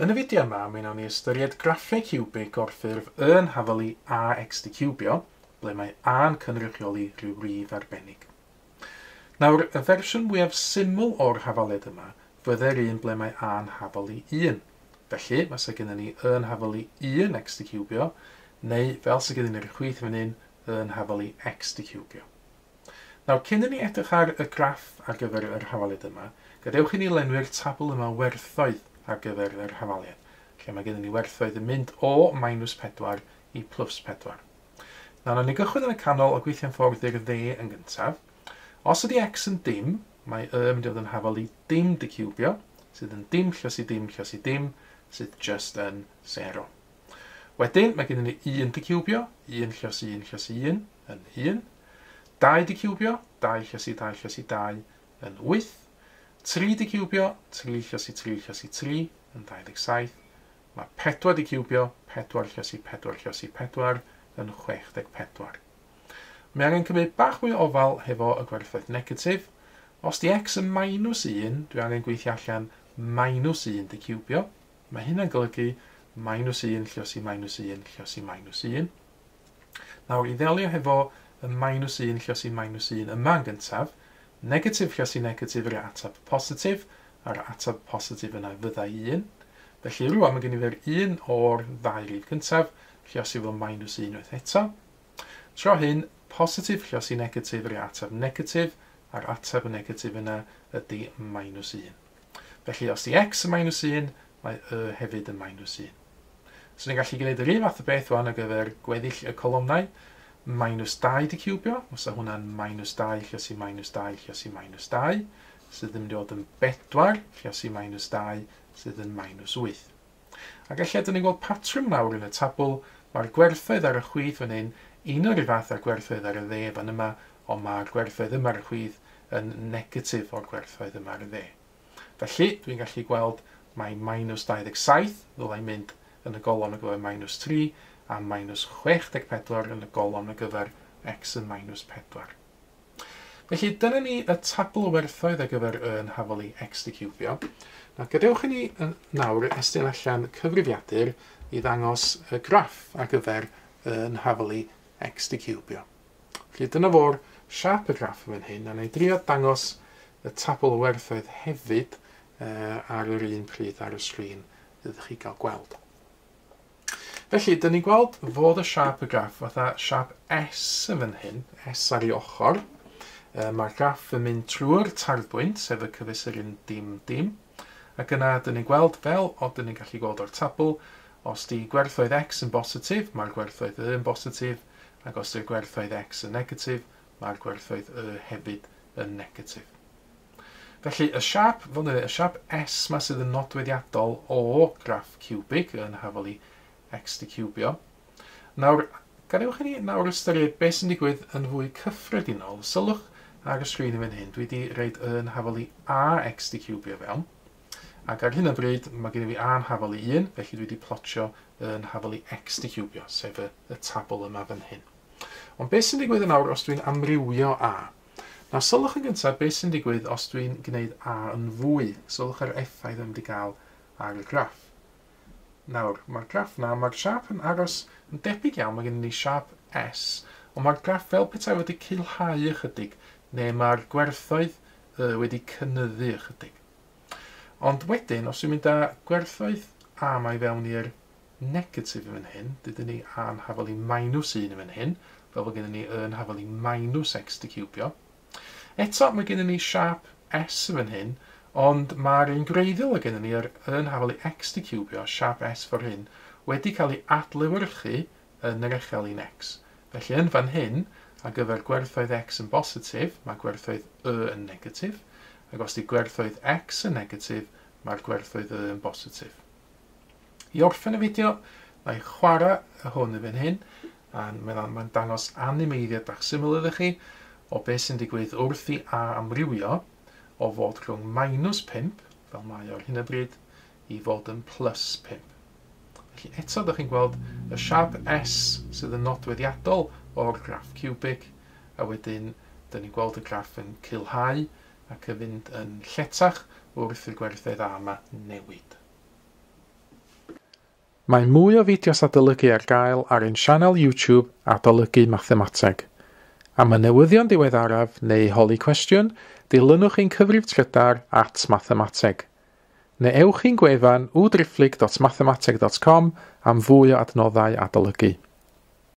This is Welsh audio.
Yn y fideo yma, mi wnawn ni ystyried graffiau cubic o'r ffurf yn hafelu a x di cubio, ble mae a'n cynrychioli rhyw rif arbennig. Nawr, y fersiwn mwyaf syml o'r hafaled yma fydde'r un ble mae a'n hafelu 1. Felly, mae sy'n gennym ni yn hafelu 1 x di cubio, neu fel sy'n gennym ni'r chwyth fan hyn, yn hafelu cubio. Nawr, cyn i ni edrych ar y graff ar gyfer yr hafaled yma, gadewch i ni lenwi'r tabl yma werthoedd ar gyfer yr hafaliad. Lle mae gennym ni werthoedd yn mynd o minus 4 i plus 4. Nawr, ni gychwyn yn y canol o gweithio'n ffordd i'r dde yn gyntaf. Os ydy x yn dim, mae y mynd i fod yn hafal i dim dy cwbio, sydd yn dim llos i dim llos i dim, sydd just yn 0. Wedyn, mae gennym ni 1 dy cwbio, 1 llos i 1 llos i 1 yn 1. 2 dy cwbio, 2 llos i 2 llos i 2 yn 8. 3 di ciwbio, 3 llos i 3 llos i 3 yn 27. Mae 4 di ciwbio, 4 llos i 4 llos i 4 yn 64. Mae angen cymryd bach mwy ofal hefo y gwerthoedd negatif. Os di x yn minus 1, dwi angen gweithio allan minus 1 di ciwbio. Mae hynna'n golygu minus 1 llos i minus 1 llos i minus 1. Nawr, i ddelio hefo y minus 1 llos i minus 1 yma'n gyntaf, negatif llesu negatif yr ateb positif, a'r ateb positif yna fyddai un. Felly rwan mae gen i fi'r un o'r ddau rif cyntaf, llesu fel minus un oedd eto. Tro hyn, positif llesu negatif yr ateb negatif, a'r ateb negatif yna ydy minus 1. Felly os di x yn minus 1, mae y hefyd yn minus 1. So ni'n gallu gwneud yr un fath o beth wan ar gyfer gweddill y colomnau minus 2 di cwbio. yw hwnna'n minus 2 llas i minus 2 llas i minus 2 sydd yn mynd i fod yn bedwar llas i minus 2 sydd yn minus 8. Ac allai dyn ni'n gweld patrwm nawr yn y tabl mae'r gwerthoedd ar y chwydd fan hyn un o'r fath a'r gwerthoedd ar y dde fan yma ond mae'r gwerthoedd yma ar y chwydd yn negatif o'r gwerthoedd yma ar y dde. Felly, dwi'n gallu gweld mae minus 27 ddylai mynd yn y golon o gyfer minus 3 a minus 64 yn y golon y gyfer x yn minus 4. Felly, dyna ni y tabl o werthoedd ar gyfer yn hafol i x di cwbio. Na, gadewch i ni nawr estyn allan cyfrifiadur i ddangos y graff ar gyfer yn hafol i x di cwbio. Felly, dyna fo'r siap y graff yn hyn, a neu drio dangos y tabl o werthoedd hefyd uh, ar yr un pryd ar y sgrin ydych chi gael gweld. Felly, dyn ni'n gweld fod y siap y graff fatha siap S yn fan hyn, S ar ei ochr. E, Mae'r graff yn mynd trwy'r tarbwynt, sef y cyfesurin dim dim. Ac yna, dyn ni'n gweld fel, o dyn ni'n gallu gweld o'r tabl, os di gwerthoedd X yn bositif, mae'r gwerthoedd Y yn bositif, ac os di'r gwerthoedd X yn negatif, mae'r gwerthoedd Y hefyd yn negatif. Felly, y siap, fel nid y siap S yma sydd yn nodweddiadol o graff cubic yn hafol i x di cwbio. Nawr, gadewch i ni nawr ystyried beth sy'n digwydd yn fwy cyffredinol. Sylwch ar y sgrin i fan hyn, dwi wedi rhaid yn hafol i x di cwbio fewn. Ac ar hyn o bryd, mae gen i fi a'n hafol i 1, felly dwi wedi plotio yn hafol i x di cwbio, sef y, y tabl yma fan hyn. Ond beth sy'n digwydd yn awr os dwi'n amrywio a? Nawr sylwch yn gyntaf beth sy'n digwydd os dwi'n gwneud a yn fwy. Sylwch ar effaith ym wedi gael ar y graff. Nawr, mae'r graff na, mae'r siap yn aros yn debyg iawn, mae gennym ni siap S, ond mae'r graff fel petai wedi cilhau ychydig, neu mae'r gwerthoedd uh, wedi cynnyddu ychydig. Ond wedyn, os yw'n mynd â gwerthoedd A mae fewn i'r negatif yn hyn, dydyn ni a'n yn hafol i minus 1 yn hyn, fel bod gennym ni yn hafol i minus x di cwbio. Eto, mae gennym ni siap S yn hyn, Ond mae'r un greiddiol y gennym ni yr yn hafel i x di cwbio, siap s for hyn, wedi cael ei adlewyrchu yn yr uchel un x. Felly yn fan hyn, a gyfer gwerthoedd x yn bositif, mae gwerthoedd y yn negatif, ac os di gwerthoedd x yn negatif, mae'r gwerthoedd y yn bositif. I orffen y fideo, mae chwarae y hwn yn fan hyn, a mae'n dangos animeiddiad bach syml ydych chi o beth sy'n digwydd wrth i a amrywio, o fod rhwng minus 5, fel mae o'r hyn y bryd, i fod yn plus 5. Felly eto, ydych chi'n gweld y siarp S sydd yn nodweddiadol o'r graff cubic, a wedyn, dyn ni'n gweld y graff yn cilhau ac yn fynd yn lletach wrth i'r gwerthedd A yma newid. Mae mwy o fideos adolygu ar gael ar ein sianel YouTube Adolygu Mathemateg. Am y newyddion diweddaraf neu holi cwestiwn, dilynwch ein cyfrif trydar at mathemateg. Neu ewch i'n gwefan www.mathemateg.com am fwy o adnoddau adolygu.